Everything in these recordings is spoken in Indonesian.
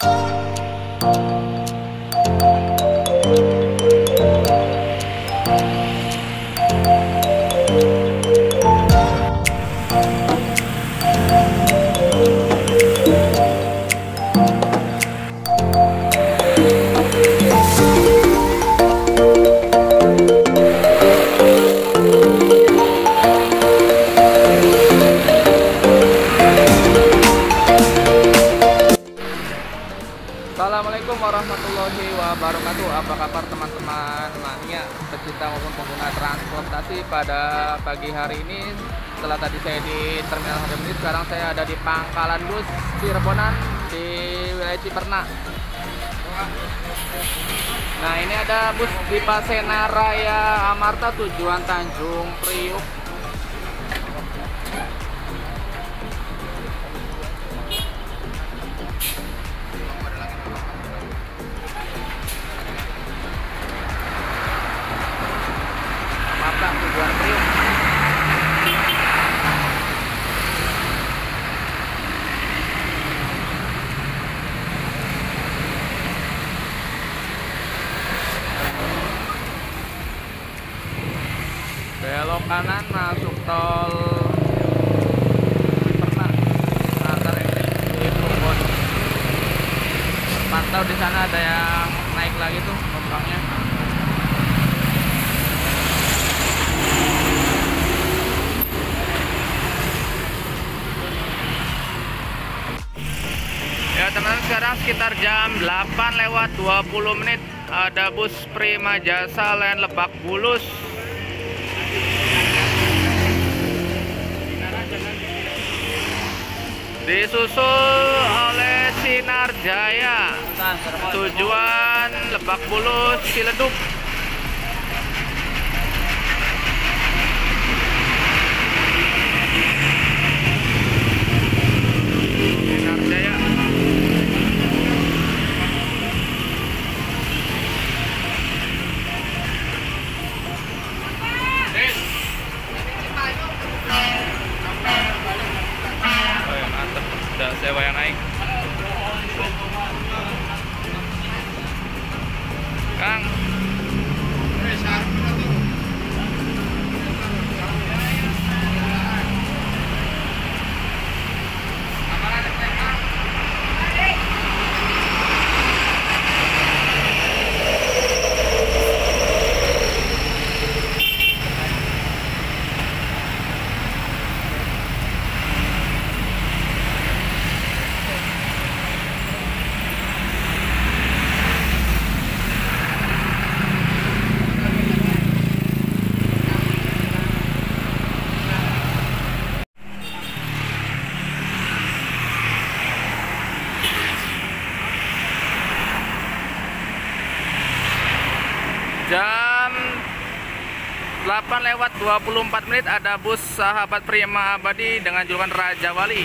Oh, pecinta maupun pengguna transportasi pada pagi hari ini. Setelah tadi saya di Terminal Harjamukti Sekarang saya ada di Pangkalan Bus Cirebonan di wilayah Ciperna. Nah ini ada bus di Pasena Raya Amarta tujuan Tanjung Priuk ada yang naik lagi tuh penumpangnya ya teman-teman sekarang sekitar jam 8 lewat 20 menit ada bus Prima Jasa Len Lebak Bulus. Disusul oleh Sinar Jaya. Tujuan Lebak Bulus Ciledug lewat 24 menit ada bus sahabat Prima Abadi dengan julukan Raja Wali.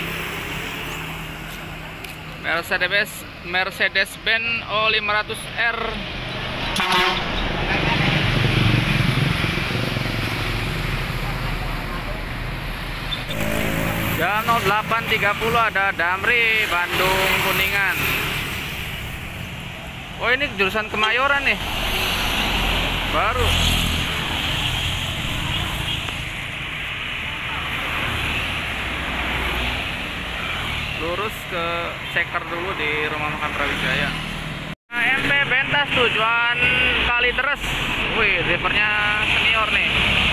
Mercedes Mercedes Benz O500R Jam 08.30 ada Damri Bandung Kuningan. Oh ini jurusan Kemayoran nih baru lurus ke ceker dulu di rumah makan Brawijaya nah, MT Bentas tujuan kali terus wih drivernya senior nih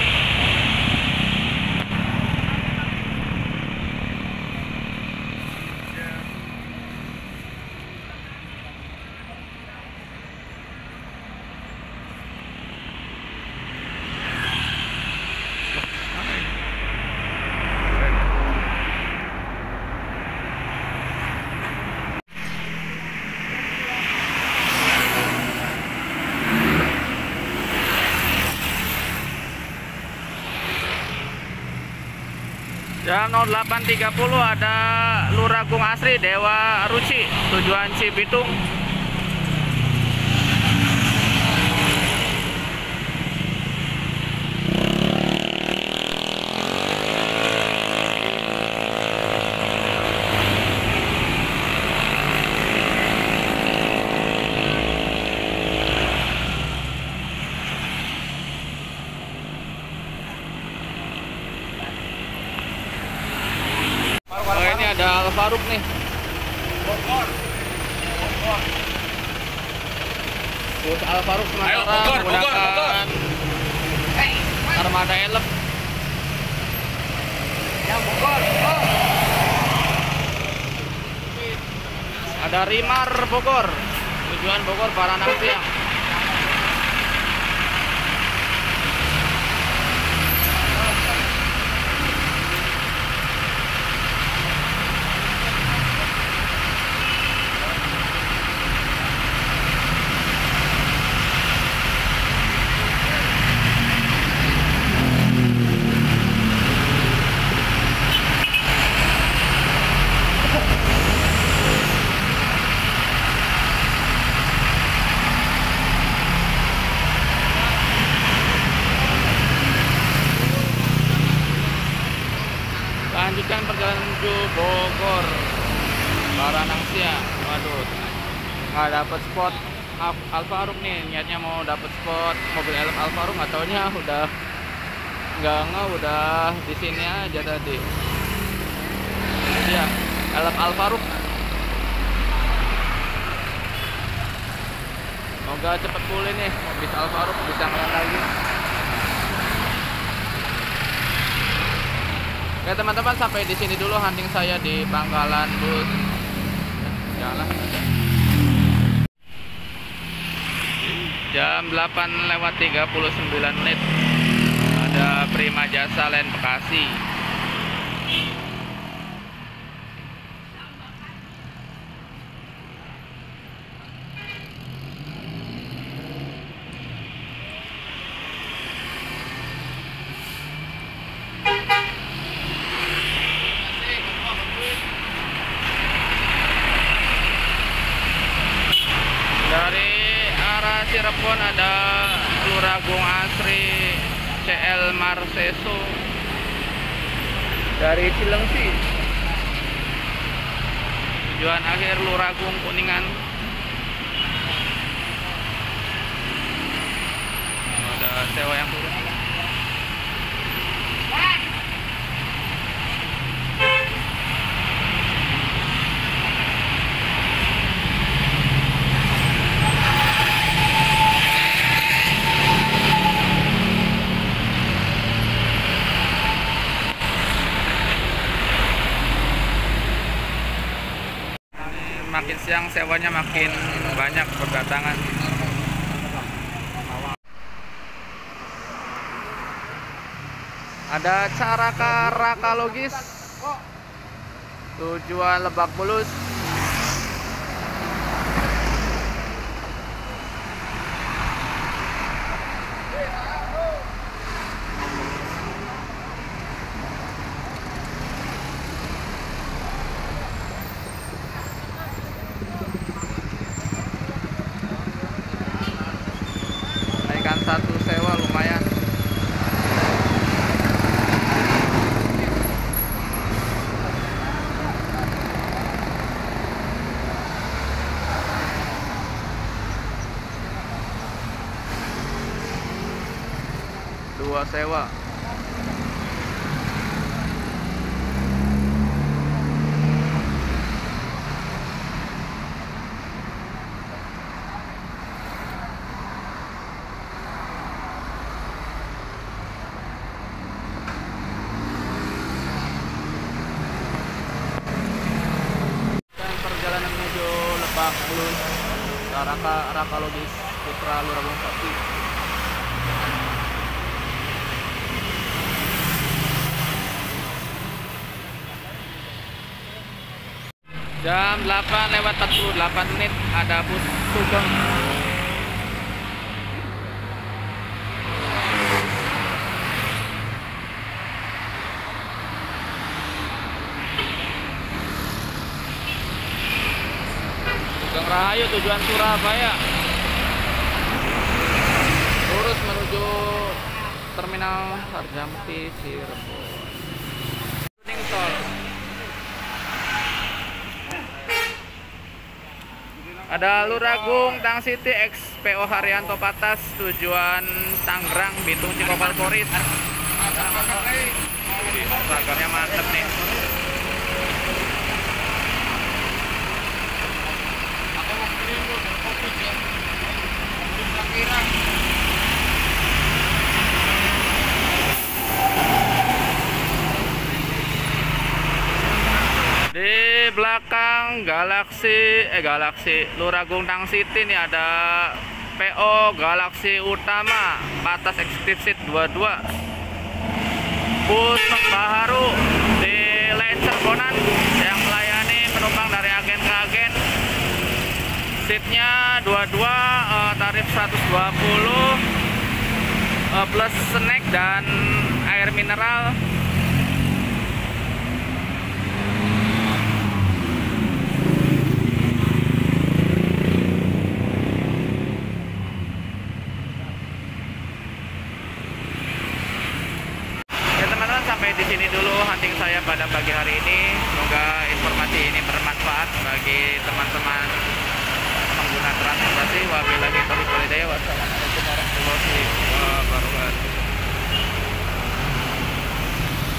Jam 08.30 ada Luragung Asri Dewa Ruci tujuan Cibitung. Faruk nih. Bogor. Bogor. Bus Al Faruk Ayo, sementara Bogor, Bogor, menggunakan armada elep. Ya Bogor. Ada Rimar Bogor. Tujuan Bogor Baranang Siang. Lanjutkan perjalanan menuju Bogor Baranang Siang. Waduh, nggak dapet spot Al- Faruk nih. Niatnya mau dapet spot mobil elf Al Faruk, nggak taunya udah nggak nggak udah di sini aja tadi. Iya, elf Al Faruk. Semoga cepet pulih nih mobil Al Faruk bisa ngeliat lagi. Oke teman-teman sampai di sini dulu hunting saya di Pangkalan Bus. Ya, Jalan. Jam 8 lewat 39 menit. Ada Prima Jasa Len Bekasi. Dari arah Cirebon ada Luragung Asri CL Marseso dari Cilengsi tujuan akhir Luragung Kuningan. Ada sewa yang turun makin siang sewanya makin banyak berdatangan. Ada cara Raka Logis tujuan Lebak Bulus sewa. Perjalanan menuju Lebak Bulus Raka Raka Logis Putra Lurabung Sakti Jam 8 lewat 48 menit ada bus Sugeng. Sugeng Rahayu tujuan Surabaya. Lurus menuju terminal Harjamti Cirebon Ada Luragung Tang City XPO Haryanto Patas tujuan Tangerang Bitung Cikopal Koris. Sagarnya mantep nih. Aku mau kirim kopi Galaxy eh Galaxy Lura Gungtang City nih ada PO Galaxy Utama batas Executive Seat 22 bus baharu di Lancer Bonan yang melayani penumpang dari agen ke agen. Seatnya 22 eh, tarif 120 eh, plus snack dan air mineral Ya teman-teman sampai di hunting saya pada pagi hari ini. Semoga informasi ini bermanfaat bagi teman-teman pengguna transportasi. Wabillahi taufiq walhidayah. Wassalamualaikum warahmatullahi wabarakatuh.